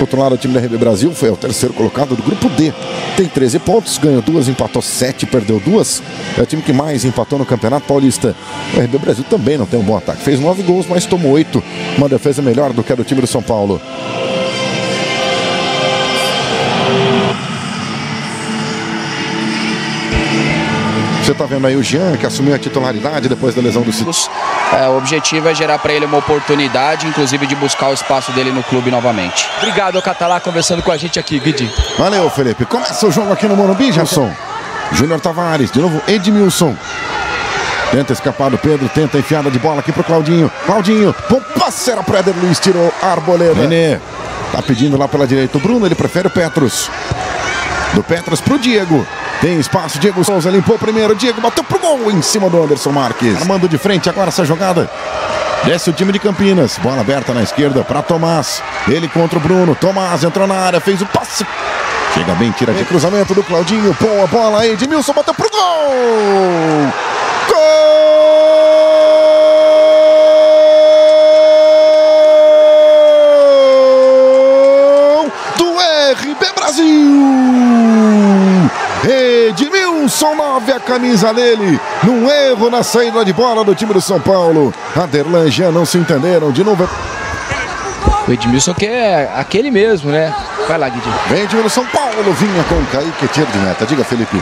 Do outro lado, o time da RB Brasil foi o terceiro colocado do grupo D. Tem 13 pontos, ganhou duas, empatou sete, perdeu duas. É o time que mais empatou no Campeonato Paulista. O RB Brasil também não tem um bom ataque. Fez nove gols, mas tomou oito. Uma defesa melhor do que a do time do São Paulo. Você está vendo aí o Jean, que assumiu a titularidade depois da lesão do Cid. É, o objetivo é gerar para ele uma oportunidade, inclusive de buscar o espaço dele no clube novamente. Obrigado, Catalá, conversando com a gente aqui, Guidi. Valeu, Felipe. Começa o jogo aqui no Morumbi, Gerson. Júnior Tavares, de novo Edmilson. Tenta escapar do Pedro, tenta enfiada de bola aqui pro Claudinho. Claudinho, bom passe era pro Éder Luiz, tirou a arboleda. Nenê, tá pedindo lá pela direita o Bruno, ele prefere o Petros. Do Petros pro Diego. Tem espaço, Diego Souza limpou primeiro. Diego bateu pro gol em cima do Anderson Marques. Armando de frente agora essa jogada. Desce o time de Campinas. Bola aberta na esquerda para Tomás. Ele contra o Bruno. Tomás entrou na área, fez o passe. Chega bem, tira de cruzamento do Claudinho. Boa bola aí. Edmilson bateu pro gol. Gol do RB Brasil. 9, a camisa dele. Num erro na saída de bola do time do São Paulo. Aderlan e Jean não se entenderam. De novo. O Edmilson que é aquele mesmo, né? Vai lá, Guidi. Vem time do São Paulo. Vinha com o Kaique, tiro de meta. Diga, Felipe.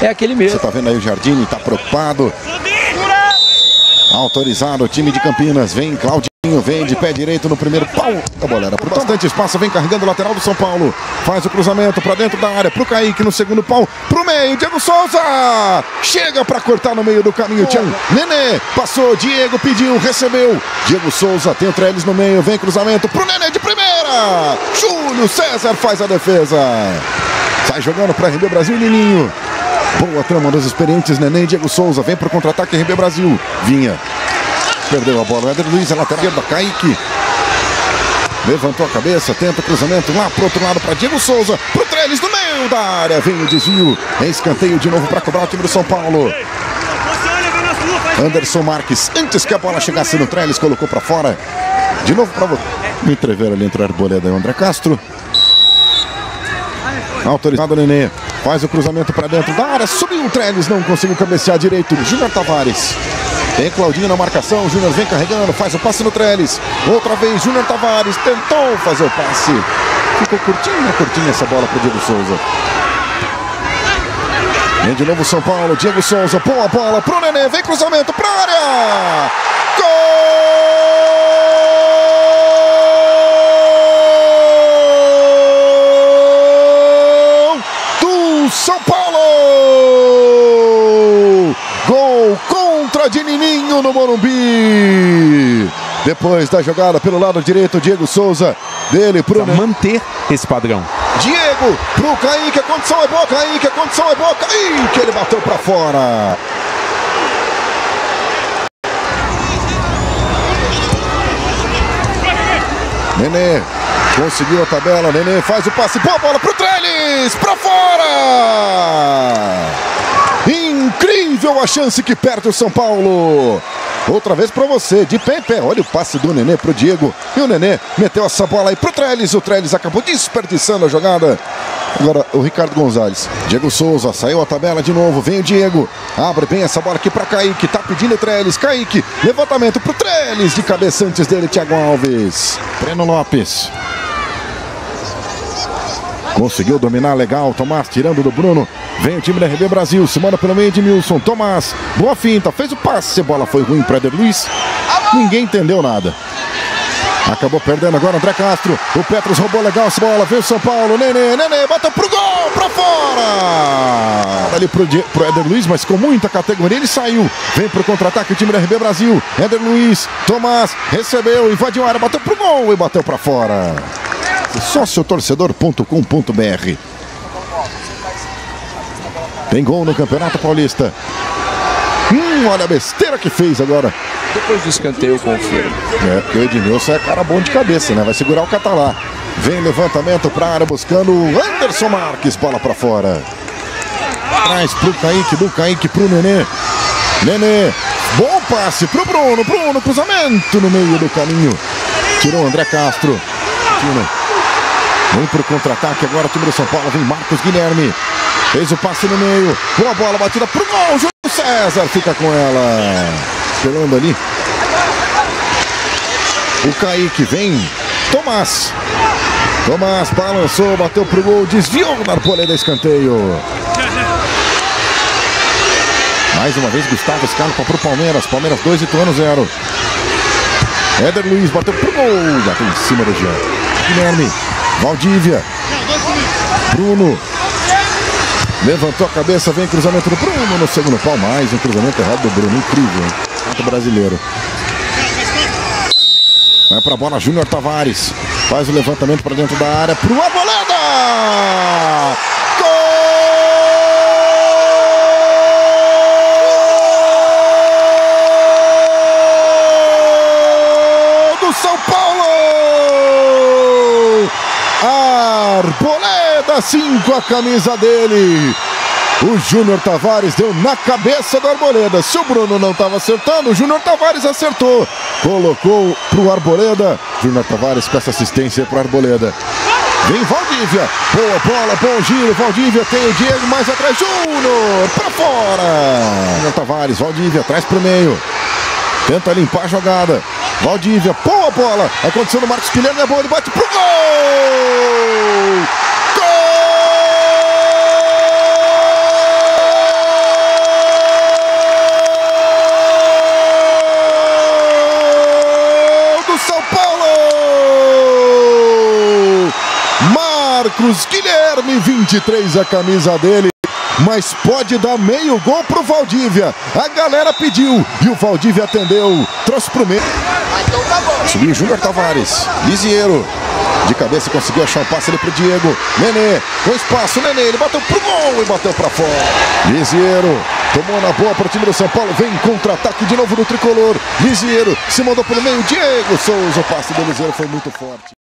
É aquele mesmo. Você tá vendo aí o Jardine, tá preocupado. Autorizado o time de Campinas. Vem Claudinho, vem de pé direito no primeiro pau. A bola era por bastante espaço. Vem carregando o lateral do São Paulo. Faz o cruzamento para dentro da área. Pro Kaique no segundo pau. Pro meio. Diego Souza. Chega para cortar no meio do caminho. Tchan. Nenê. Passou. Diego pediu. Recebeu. Diego Souza tenta eles no meio. Vem cruzamento pro Nenê de primeira. Júlio César faz a defesa. Sai jogando para RB Brasil, Nininho. Boa trama dos experientes Neném Diego Souza. Vem para o contra-ataque RB Brasil. Vinha. Perdeu a bola. Éder Luiz, a lateral esquerda. Kaique. Levantou a cabeça, tenta o cruzamento lá pro outro lado para Diego Souza. Pro Trellis no meio da área. Vem o desvio. Escanteio de novo para cobrar o time do São Paulo. Anderson Marques, antes que a bola chegasse no Trellis, colocou para fora. De novo para você. Me entreveram ali entre a Arboleda e o André Castro. Autorizado Nenê. Faz o cruzamento para dentro da área. Subiu o Trellis, não conseguiu cabecear direito. Júnior Tavares. Tem Claudinho na marcação. Júnior vem carregando. Faz o passe no Trellis. Outra vez, Júnior Tavares tentou fazer o passe. Ficou curtinha, curtinha essa bola para Diego Souza. Vem de novo São Paulo. Diego Souza. Boa bola pro Nenê. Vem cruzamento para área. Gol! do São Paulo! Gol contra de No Morumbi. Depois da jogada pelo lado direito, Diego Souza. Dele pro Pra manter esse padrão. Diego pro Kaique. A condição é boa, Kaique. A condição é boa, Kaique. Ele bateu pra fora. Nenê conseguiu a tabela. Nenê faz o passe. Boa bola pro Trellis. Pra fora. Incrível a chance que perde o São Paulo. Outra vez para você, de pé em pé. Olha o passe do Nenê pro Diego. E o Nenê meteu essa bola aí pro Trellis. O Trellis acabou desperdiçando a jogada. Agora o Ricardo Gonzalez. Diego Souza saiu a tabela de novo. Vem o Diego. Abre bem essa bola aqui para Kaique. Tá pedindo o Trellis. Kaique. Levantamento pro Trellis. De cabeça antes dele, Thiago Alves. Breno Lopes. Conseguiu dominar legal. Tomás tirando do Bruno. Vem o time da RB Brasil. Se manda pelo meio de Milson. Tomás. Boa finta. Fez o passe. A bola foi ruim para Eder Luiz. Ninguém entendeu nada. Acabou perdendo agora André Castro. O Petros roubou legal essa bola. Veio São Paulo. Nenê, Nenê, bateu pro gol, pra fora. Ali pro, pro Éder Luiz, mas com muita categoria ele saiu. Vem pro contra-ataque o time da RB Brasil. Éder Luiz, Tomás, recebeu, invadiu a área, bateu pro gol e bateu pra fora. Sóciotorcedor.com.br Tem gol no Campeonato Paulista. Hum, olha a besteira que fez agora. Depois do escanteio, eu confiro. É, porque o Edmilson é cara bom de cabeça, né? Vai segurar o Catalá. Vem levantamento pra área buscando o Anderson Marques, bola pra fora. Traz pro Kaique, do Kaique pro Nenê. Nenê, bom passe pro Bruno, Bruno, cruzamento no meio do caminho. Tirou o André Castro. Tino. Vem pro contra-ataque agora o time do São Paulo. Vem Marcos Guilherme. Fez o passe no meio. Boa bola batida pro gol. Júlio César fica com ela. Pelando ali. O Kaique vem. Tomás. Tomás balançou, bateu pro gol, desviou na arboleda escanteio. Mais uma vez Gustavo Scarpa pro Palmeiras. Palmeiras 2 e Tuano 0. Éder Luiz bateu pro gol. Bateu em cima do Jean. Guilherme. Valdívia. Bruno. Levantou a cabeça, vem cruzamento do Bruno no segundo pau. Mais um cruzamento errado do Bruno. Incrível, hein? Brasileiro. Vai pra bola Júnior Tavares. Faz o levantamento para dentro da área. Pro Arboleda! Gol do São Paulo! Arboleda 5 a camisa dele. O Júnior Tavares deu na cabeça do Arboleda. Se o Bruno não estava acertando, o Júnior Tavares acertou. Colocou pro Arboleda. Júnior Tavares com essa assistência pro Arboleda. Vem Valdívia. Boa bola, bom giro. Valdívia tem o Diego mais atrás. Júnior para fora. Júnior Tavares, Valdívia atrás pro meio. Tenta limpar a jogada. Valdívia, boa bola. Aconteceu no Marcos Guilherme, é bom, ele bate pro gol! Marcos Guilherme, 23 a camisa dele. Mas pode dar meio gol pro Valdívia. A galera pediu e o Valdívia atendeu. Trouxe pro meio. Subiu Júnior Tavares. Lisiero. De cabeça conseguiu achar o passe ali pro Diego. Nenê. Com espaço. Nenê. Ele bateu pro gol e bateu pra fora. Lisiero. Tomou na boa para o time do São Paulo. Vem contra-ataque de novo do tricolor. Lisiero se mandou pelo meio. Diego Souza. O passe do Lisiero foi muito forte.